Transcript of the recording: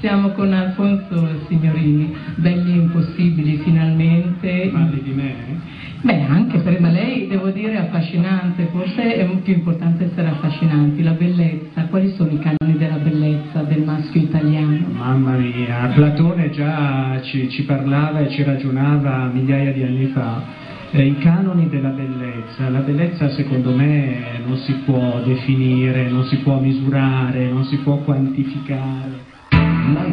Siamo con Alfonso Signorini, belli impossibili finalmente. Parli di me? Beh, anche per me lei devo dire affascinante, forse è più importante essere affascinanti, la bellezza, quali sono i canoni della bellezza del maschio italiano? Mamma mia, Platone già ci, ci parlava e ci ragionava migliaia di anni fa. Eh, I canoni della bellezza, la bellezza secondo me non si può definire, non si può misurare, non si può quantificare.